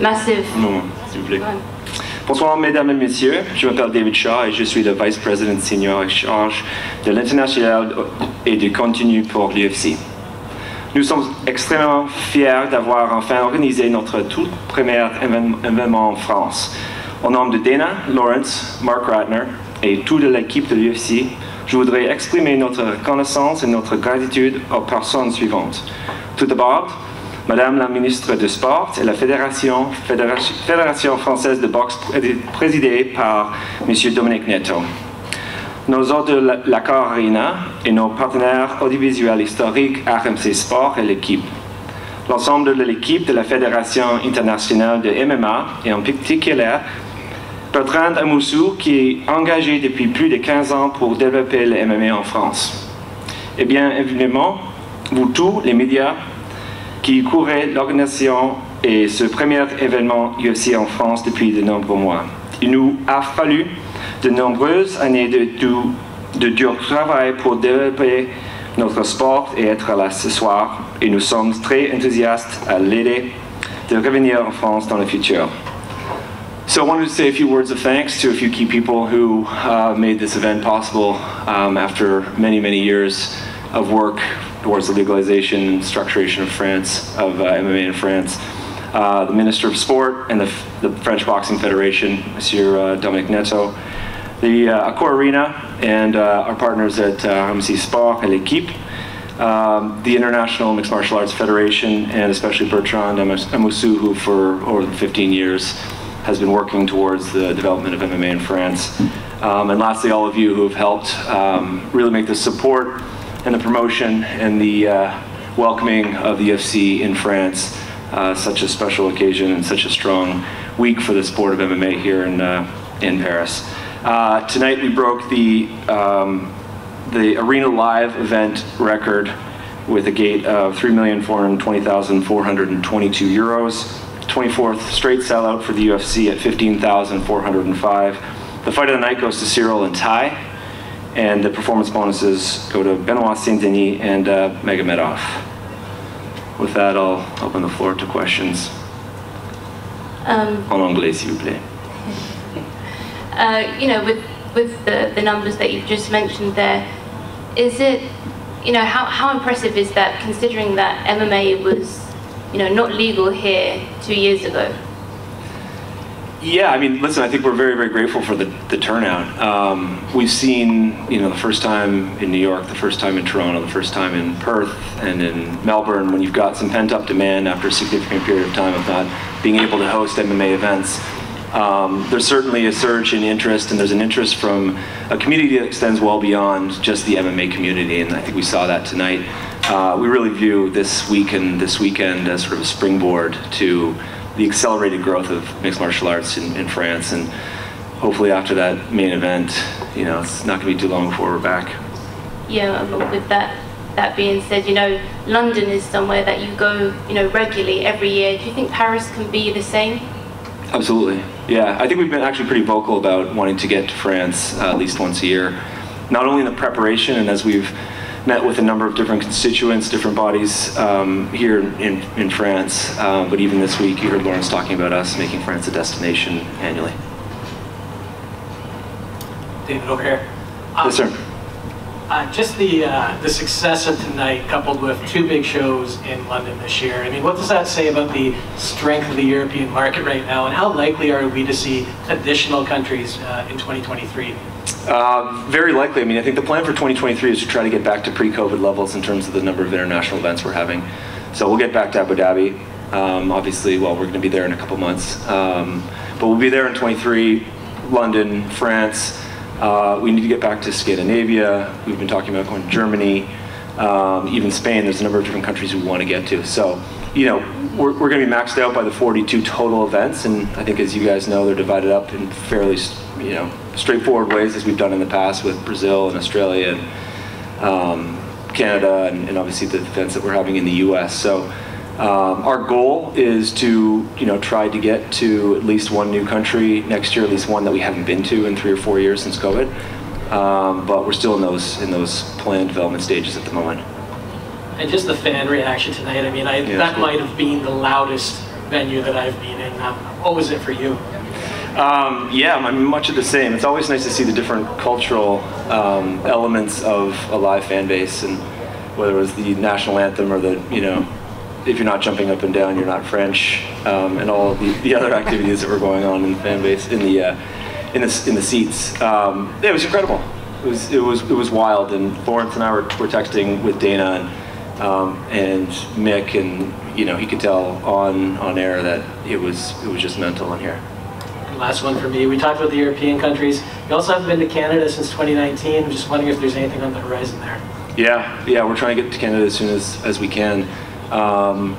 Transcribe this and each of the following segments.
Massive. Non, s'il vous plaît. Ouais. Bonsoir mesdames et messieurs, je m'appelle David Shaw et je suis le Vice President Senior en charge de l'international et du contenu pour l'UFC. Nous sommes extrêmement fiers d'avoir enfin organisé notre tout premier évén- événement en France. Au nom de Dana, Lawrence, Mark Ratner et toute l'équipe de l'UFC, je voudrais exprimer notre reconnaissance et notre gratitude aux personnes suivantes. Tout d'abord, Madame la ministre du Sport et la Fédération, française de boxe pré- présidée par M. Dominique Neto. Nos hôtes de la- l'accord Arena et nos partenaires audiovisuels historiques RMC Sport et l'équipe. L'ensemble de l'équipe de la Fédération internationale de MMA et en particulier Bertrand Amoussou qui est engagé depuis plus de 15 ans pour développer le MMA en France. Et bien évidemment, vous tous, les médias, qui couraient l'organisation et ce premier événement UFC en France depuis de nombreux mois. Il nous a fallu de nombreuses années de dur travail pour développer notre sport et être là ce soir. Et nous sommes très enthousiastes à l'aider de revenir en France dans le futur. So I wanted to say a few words of thanks to a few key people who uh, made this event possible um, after many, many years of work towards the legalization and structuration of France, of uh, MMA in France. Uh, the Minister of Sport and the, the French Boxing Federation, Monsieur uh, Dominic Nato, the uh, Accor Arena, and uh, our partners at uh, Sport and L'Equipe, um, the International Mixed Martial Arts Federation, and especially Bertrand Amoussou, who for over 15 years has been working towards the development of MMA in France. Um, and lastly, all of you who have helped um, really make the support and the promotion and the uh, welcoming of the UFC in France uh, such a special occasion and such a strong week for the sport of MMA here in, uh, in Paris. Uh, tonight we broke the um, the Arena Live event record with a gate of 3,420,422 euros. 24th straight sellout for the UFC at 15,405. The fight of the night goes to Ciryl and Tai, and the performance bonuses go to Benoit Saint Denis and uh, Magomedov. With that, I'll open the floor to questions. Um, En anglais, s'il vous plaît. uh, you know, with with the, the numbers that you've just mentioned there, is it, you know, how, how impressive is that considering that MMA was, you know, not legal here two years ago? Yeah, I mean, listen, I think we're very, very grateful for the, the turnout. Um, we've seen, you know, the first time in New York, the first time in Toronto, the first time in Perth and in Melbourne, when you've got some pent up demand after a significant period of time of not being able to host MMA events. Um, there's certainly a surge in interest, and there's an interest from a community that extends well beyond just the MMA community, and I think we saw that tonight. Uh, we really view this week and this weekend as sort of a springboard to the accelerated growth of mixed martial arts in, in France, and hopefully after that main event, you know, it's not going to be too long before we're back. Yeah, with that that being said, you know, London is somewhere that you go, you know, regularly every year. Do you think Paris can be the same? Absolutely. Yeah, I think we've been actually pretty vocal about wanting to get to France uh, at least once a year. Not only in the preparation, and as we've met with a number of different constituents, different bodies um, here in, in France, um, but even this week you heard Lawrence talking about us making France a destination annually. David O'Hare. Um, Yes, sir. Uh, just the uh, the success of tonight, coupled with two big shows in London this year. I mean, what does that say about the strength of the European market right now, and how likely are we to see additional countries uh, in 2023? Uh, very likely. I mean, I think the plan for 2023 is to try to get back to pre-COVID levels in terms of the number of international events we're having. So we'll get back to Abu Dhabi. Um, obviously, well, we're going to be there in a couple months, um, but we'll be there in 23. London, France. Uh, we need to get back to Scandinavia. We've been talking about going to Germany, um, even Spain. There's a number of different countries we want to get to. So, you know, we're, we're going to be maxed out by the 42 total events, and I think, as you guys know, they're divided up in fairly, you know, straightforward ways as we've done in the past with Brazil and Australia and um, Canada, and, and obviously the events that we're having in the U.S. So. Um, our goal is to, you know, try to get to at least one new country next year, at least one that we haven't been to in three or four years since COVID. Um, but we're still in those in those planned development stages at the moment. And just the fan reaction tonight. I mean, I, Yeah, that might have been the loudest venue that I've been in. Um, what was it for you? Um, yeah, I mean, much of the same. It's always nice to see the different cultural um, elements of a live fan base, and whether it was the national anthem or the, you know, if you're not jumping up and down, you're not French, um, and all the, the other activities that were going on in the fan base, in the, uh, in the, in the seats. Um, it was incredible. It was, it was, it was wild, and Lawrence and I were, were texting with Dana and, um, and Mick, and you know, he could tell on, on air that it was, it was just mental in here. Last one for me. We talked about the European countries. You also haven't been to Canada since 2019. I'm just wondering if there's anything on the horizon there. Yeah, yeah, we're trying to get to Canada as soon as, as we can. Um,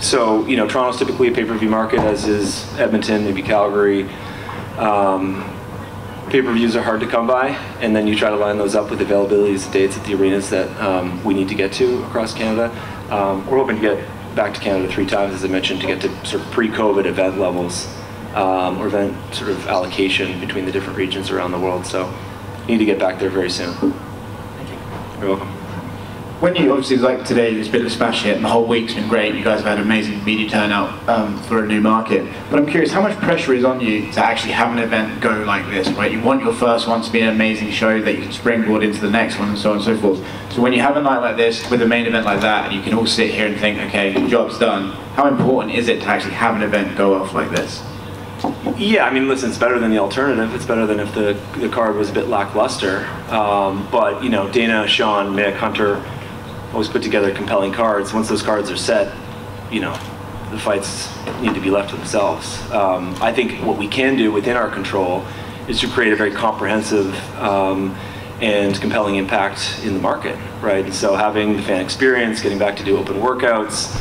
so, you know, Toronto's typically a pay-per-view market, as is Edmonton, maybe Calgary. Um, pay-per-views are hard to come by, and then you try to line those up with availabilities of dates at the arenas that um, we need to get to across Canada. Um, we're hoping to get back to Canada three times, as I mentioned, to get to sort of pre-COVID event levels um, or event sort of allocation between the different regions around the world. So, need to get back there very soon. Thank you. You're welcome. When you obviously like today, it's been a smash hit, and the whole week's been great. You guys have had amazing media turnout um, for a new market. But I'm curious, how much pressure is on you to actually have an event go like this, right? You want your first one to be an amazing show that you can springboard into the next one, and so on and so forth. So when you have a night like this with a main event like that, and you can all sit here and think, okay, job's done. How important is it to actually have an event go off like this? Yeah, I mean, listen, it's better than the alternative. It's better than if the, the card was a bit lackluster. Um, but, you know, Dana, Sean, Mick, Hunter always put together compelling cards. Once those cards are set, you know, the fights need to be left to themselves. Um, I think what we can do within our control is to create a very comprehensive um, and compelling impact in the market, right? And so having the fan experience, getting back to do open workouts.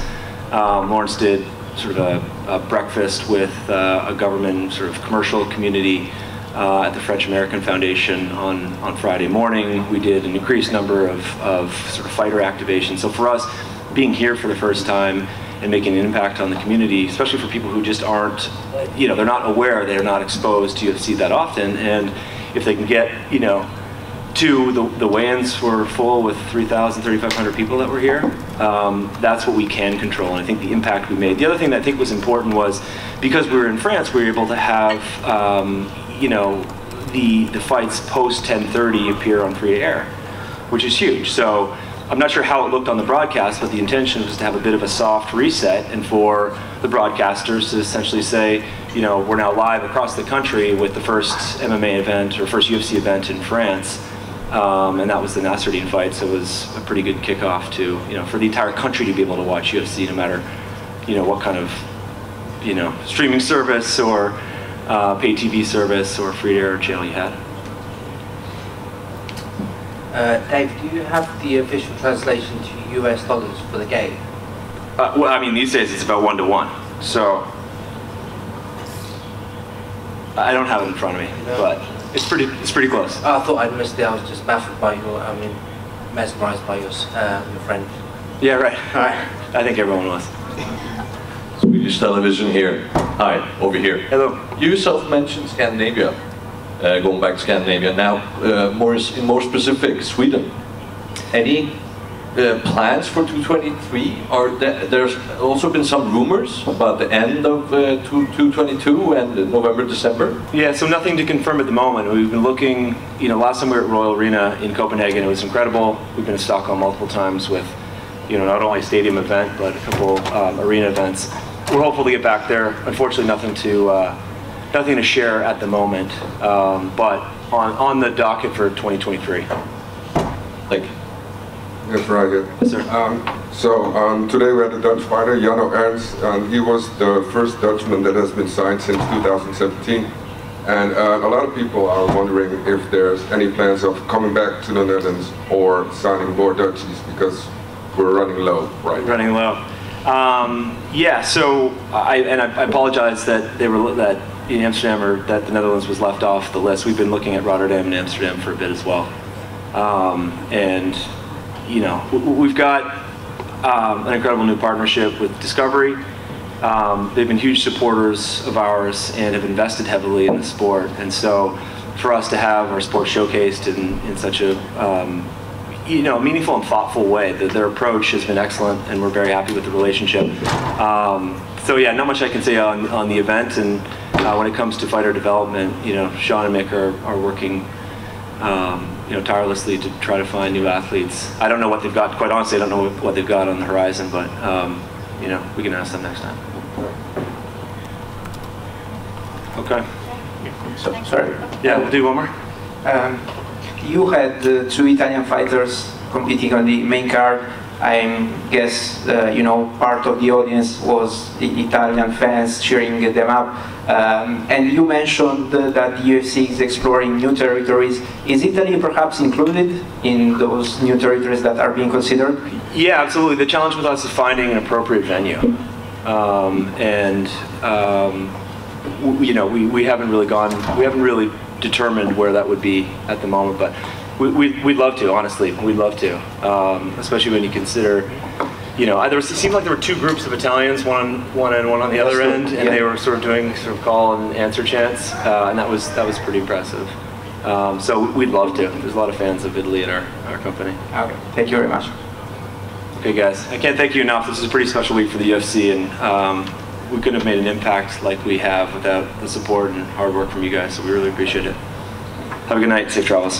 Um, Lawrence did sort of a, a breakfast with uh, a government sort of commercial community uh, at the French American Foundation on, on Friday morning. We did an increased number of, of sort of fighter activations. So for us, being here for the first time and making an impact on the community, especially for people who just aren't, you know, they're not aware, they're not exposed to UFC that often, and if they can get, you know, to the, the weigh-ins were full with 3,000, 3,500 people that were here. Um, that's what we can control, and I think the impact we made. The other thing that I think was important was because we were in France, we were able to have, um, you know, the the fights post 10:30 appear on free air, which is huge. So I'm not sure how it looked on the broadcast, but the intention was to have a bit of a soft reset and for the broadcasters to essentially say, you know, we're now live across the country with the first MMA event or first UFC event in France. Um, and that was the Nassourdine fight, so it was a pretty good kickoff to, you know, for the entire country to be able to watch UFC no matter, you know, what kind of, you know, streaming service or uh, pay TV service or free to air channel you had. Uh, Dave, do you have the official translation to US dollars for the game? Uh, well, I mean, these days it's about one to one, so I don't have it in front of me, No. but it's pretty, it's pretty close. Oh, I thought I'd missed it. I was just baffled by your, I mean, mesmerized by your, uh, your friend. Yeah, right. I think everyone was. Swedish television here. Hi, over here. Hello. You yourself mentioned Scandinavia, uh, going back to Scandinavia. Now, uh, more in more specific, Sweden. Any uh, plans for 223? Are there, there's also been some rumors about the end of uh, 222 and November, December. Yeah, so nothing to confirm at the moment. We've been looking, you know, last time we were at Royal Arena in Copenhagen, it was incredible. We've been to Stockholm multiple times with, you know, not only a stadium event, but a couple um, arena events. We're hopeful to get back there. Unfortunately, nothing to, uh, nothing to share at the moment, um, but on, on the docket for 2023. Like, Yes, right here. Yes, sir. Um, so um, today we had a Dutch fighter, Jarno Errens, and he was the first Dutchman that has been signed since 2017. And uh, a lot of people are wondering if there's any plans of coming back to the Netherlands or signing more Dutchies because we're running low right running low. Um, yeah, so I and I, I apologize that they were that in Amsterdam or that the Netherlands was left off the list. We've been looking at Rotterdam and Amsterdam for a bit as well, um, and you know we've got um, an incredible new partnership with Discovery. Um, they've been huge supporters of ours and have invested heavily in the sport, and so for us to have our sport showcased in, in such a um, you know, meaningful and thoughtful way. The, their approach has been excellent, and we're very happy with the relationship. Um, so yeah, not much I can say on, on the event, and uh, when it comes to fighter development, you know, Sean and Mick are, are working, um, you know, tirelessly to try to find new athletes. I don't know what they've got. Quite honestly, I don't know what they've got on the horizon, but um, you know, we can ask them next time. Okay. So, sorry. Yeah, we'll do one more. You had uh, two Italian fighters competing on the main card. I guess uh, you know part of the audience was the Italian fans cheering them up. Um, and you mentioned that the UFC is exploring new territories. Is Italy perhaps included in those new territories that are being considered? Yeah, absolutely. The challenge with us is finding an appropriate venue, um, and um, you know we, we haven't really gone, we haven't really determined where that would be at the moment, but we, we, we'd love to. Honestly, we'd love to, um, especially when you consider. You know, there was, it seemed like there were two groups of Italians, one on one end, one on the other end, and they were sort of doing sort of call and answer chants, uh, and that was that was pretty impressive. Um, so we'd love to. There's a lot of fans of Italy in our, our company. Okay, thank you very much. Okay, guys, I can't thank you enough. This is a pretty special week for the UFC, and um, we couldn't have made an impact like we have without the support and hard work from you guys. So we really appreciate it. Have a good night. Safe travels.